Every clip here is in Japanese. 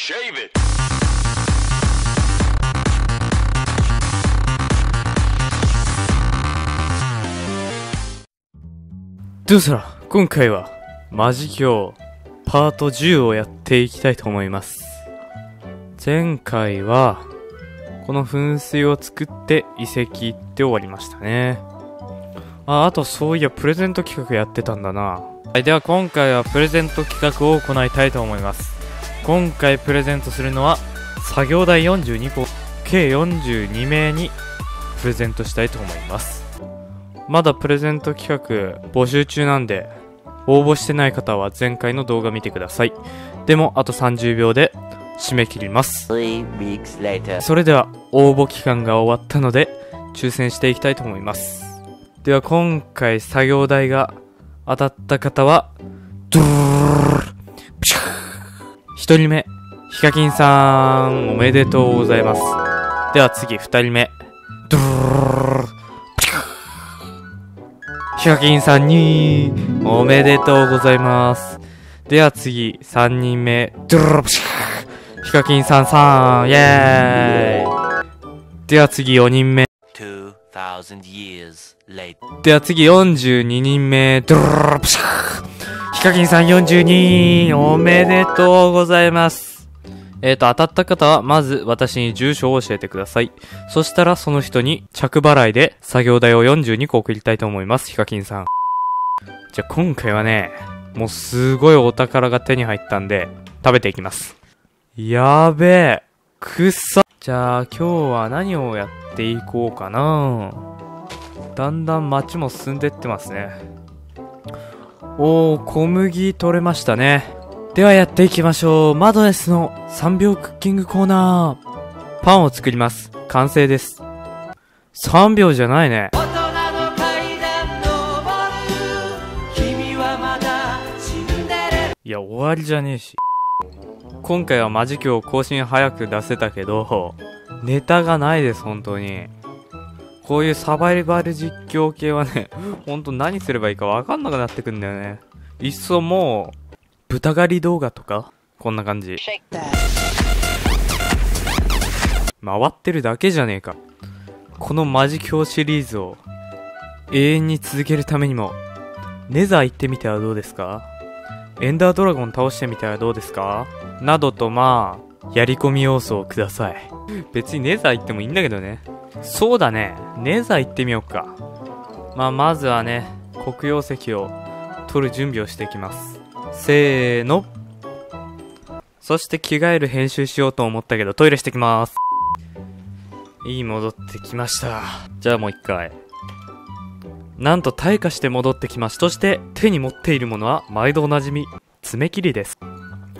Shave it. どうしたら今回はマジ教パート10をやっていきたいと思います。前回はこの噴水を作って遺跡行って終わりましたね。ああとそういやプレゼント企画やってたんだな。はいでは今回はプレゼント企画を行いたいと思います今回プレゼントするのは作業台42個計42名にプレゼントしたいと思いますまだプレゼント企画募集中なんで、応募してない方は前回の動画見てください。でも、あと30秒で締め切ります。それでは、応募期間が終わったので、抽選していきたいと思います。では、今回作業台が当たった方は、ドゥルルル1人目、ヒカキンさん、おめでとうございます。では次、2人目。ドゥヒカキンさんに、おめでとうございます。では次、3人目。ドゥヒカキンさんさん、イェーイ。では次、4人目。では次42人目。ドゥルルルルピシューヒカキンさん42、おめでとうございます。えーと、当たった方は、まず私に住所を教えてください。そしたらその人に着払いで作業代を42個送りたいと思います。ヒカキンさん。じゃ今回はね、もうすごいお宝が手に入ったんで、食べていきます。やべえ。くっさ。じゃあ今日は何をやっていこうかなだんだん街も進んでってますね。おー、小麦取れましたね。ではやっていきましょう。マドネスの3秒クッキングコーナー。パンを作ります。完成です。3秒じゃないね。いや、終わりじゃねえし。今回はマジ今日更新早く出せたけど、ネタがないです、本当に。こういうサバイバル実況系はね、本当何すればいいか分かんなくなってくんだよね。いっそもう、豚狩り動画とかこんな感じ。回ってるだけじゃねえか。このマジ教シリーズを永遠に続けるためにも、ネザー行ってみてはどうですか？エンダードラゴン倒してみてはどうですか？などとまあ、やり込み要素をください。別にネザー行ってもいいんだけどね。そうだね。ネザー行ってみようか。まあ、まずはね、黒曜石を取る準備をしていきます。せーの。そして着替える編集しようと思ったけどトイレしてきます。いい、戻ってきました。じゃあもう一回。なんと退化して戻ってきました。そして手に持っているものは毎度おなじみ、爪切りです。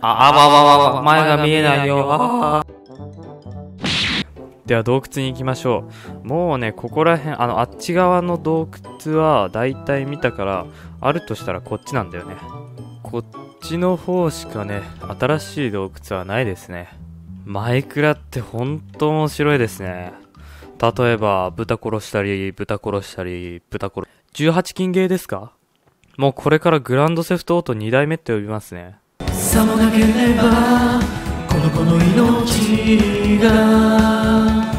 あ、あわわわわ、前が見えないよ。では洞窟に行きましょう。もうね、ここら辺、あの、あっち側の洞窟は大体見たから、あるとしたらこっちなんだよね。こっちの方しかね、新しい洞窟はないですね。マイクラってほんと面白いですね。例えば、豚殺したり、豚殺したり、豚殺、18金ゲーですか？もうこれからグランドセフトオート2代目って呼びますね。さもなければこの子の命が。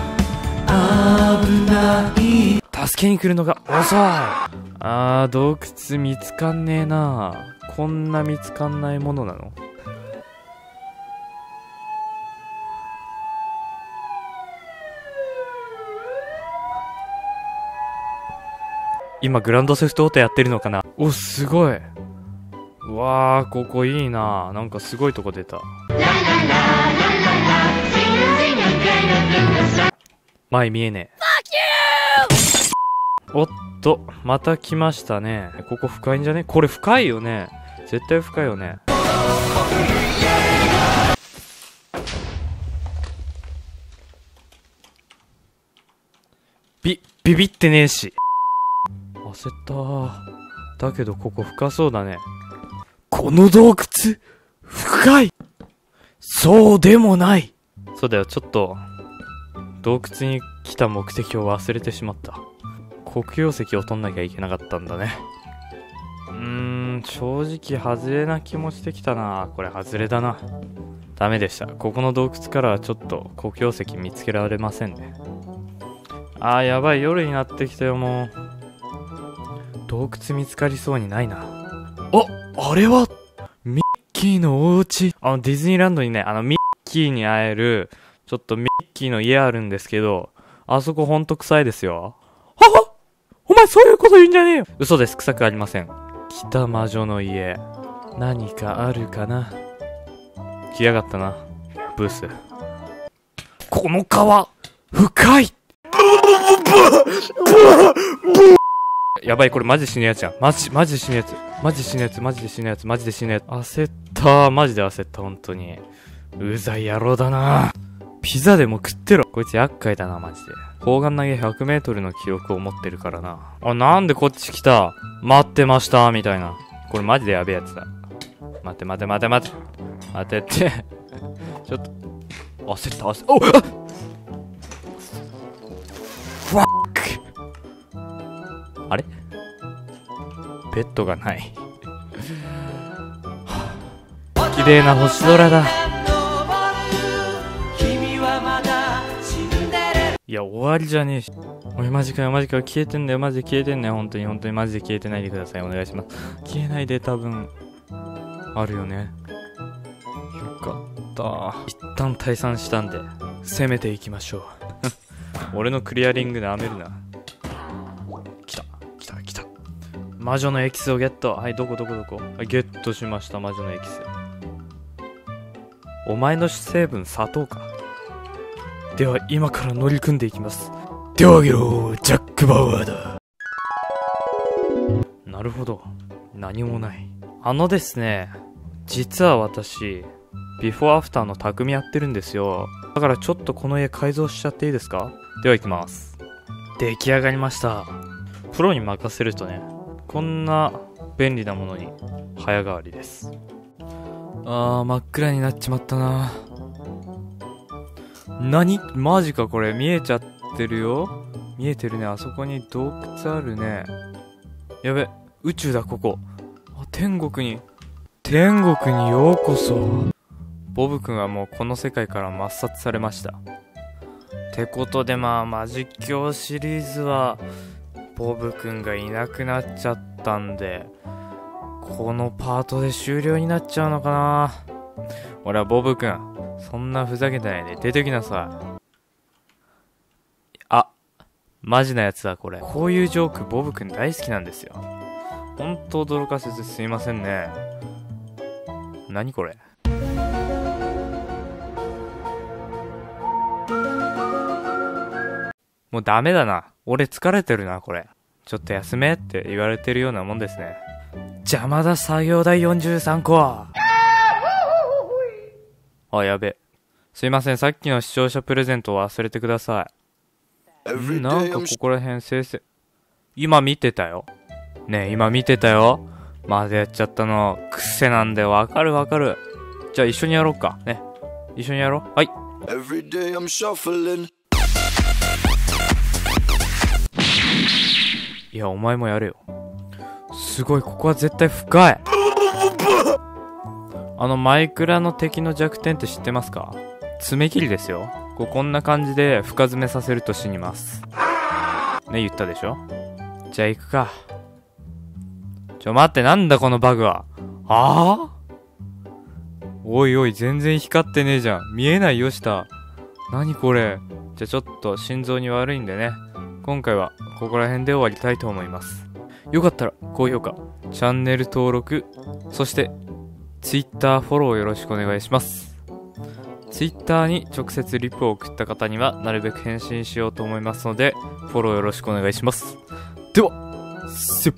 危ない。助けに来るのが遅い。あー、洞窟見つかんねえな。こんな見つかんないものなの？今グランドセフトオートやってるのかな？お、すごいうわー、ここいいななんかすごいとこ出た。前見えねえ。おっと、また来ましたね。ここ深いんじゃね？これ深いよね。絶対深いよね。ビ、ビビってねえし。焦った。だけどここ深そうだね。この洞窟、深い。そうでもない。そうだよ、ちょっと、洞窟に来た目的を忘れてしまった。黒曜石を取んなきゃいけなかったんだね。うーん、正直外れな気もしてきたな。これ外れだな。ダメでした。ここの洞窟からはちょっと黒曜石見つけられませんね。あーやばい。夜になってきたよもう。洞窟見つかりそうにないな。ああれはミッキーのお家。あのディズニーランドにねあのミッキーに会えるちょっとミッキーの家あるんですけどあそこほんと臭いですよ。ははお前そういうこと言うんじゃねえよ！嘘です。臭くありません。北魔女の家。何かあるかな？来やがったなブース。この川深い！ブーブーブーブーブーやばいこれマジ死ぬやつや。んマジマジ死ぬやつ。マジ死ぬやつマジで死ぬやつマジで死ぬやつ。焦ったーマジで焦った本当に。うざい野郎だな。ピザでも食ってろ。こいつ厄介だなマジで。砲丸投げ 100m の記録を持ってるからな。あなんでこっち来た？待ってましたみたいな。これマジでやべえやつだ。待て待て待て待て。待てって。ちょっと。焦った焦った。おっ！ベッドがない。綺麗な星空だ。いや終わりじゃねえし。おいマジかよマジかよ。消えてんだよマジで消えてんだよ。本当に本当にマジで消えてないでください。お願いします。消えないで多分。あるよね。よかった。一旦退散したんで攻めていきましょう。俺のクリアリングで舐めるな。魔女のエキスをゲット。はいどこどこどこ？ゲットしました魔女のエキス。お前の主成分砂糖か。では今から乗り組んでいきます。手を挙げろジャック・バウアーだ。なるほど。何もない。あのですね実は私ビフォーアフターの匠やってるんですよ。だからちょっとこの家改造しちゃっていいですか？では行きます。出来上がりました。プロに任せるとねこんな便利なものに早変わりです。あー真っ暗になっちまったな。何？マジかこれ。見えちゃってるよ。見えてるね。あそこに洞窟あるね。やべ。宇宙だここ。あ天国に。天国にようこそ。ボブ君はもうこの世界から抹殺されました。ってことでまあマジック王シリーズはボブ君がいなくなっちゃったんでこのパートで終了になっちゃうのかな。俺はボブ君そんなふざけてないで出てきなさい。あマジなやつだこれ。こういうジョークボブ君大好きなんですよ。ほんと驚かせてすいませんね。何これ。もうダメだな。俺疲れてるな、これ。ちょっと休めって言われてるようなもんですね。邪魔だ作業台43個あ、やべ。すいません、さっきの視聴者プレゼントを忘れてください。んなんかここら辺先生。今見てたよ。ねえ、今見てたよ。まだやっちゃったの。癖なんだよ。わかるわかる。じゃあ一緒にやろうか。ね。一緒にやろう。はい。いや、お前もやれよ。すごい、ここは絶対深い。あの、マイクラの敵の弱点って知ってますか？爪切りですよ。こうこんな感じで深爪させると死にます。ね、言ったでしょ？じゃあ行くか。ちょ、待って、なんだこのバグは。ああおいおい、全然光ってねえじゃん。見えないよ、下。何これ？じゃあちょっと心臓に悪いんでね。今回はここら辺で終わりたいと思います。よかったら高評価、チャンネル登録、そして Twitter フォローよろしくお願いします。Twitter に直接リプを送った方にはなるべく返信しようと思いますので、フォローよろしくお願いします。では、せっ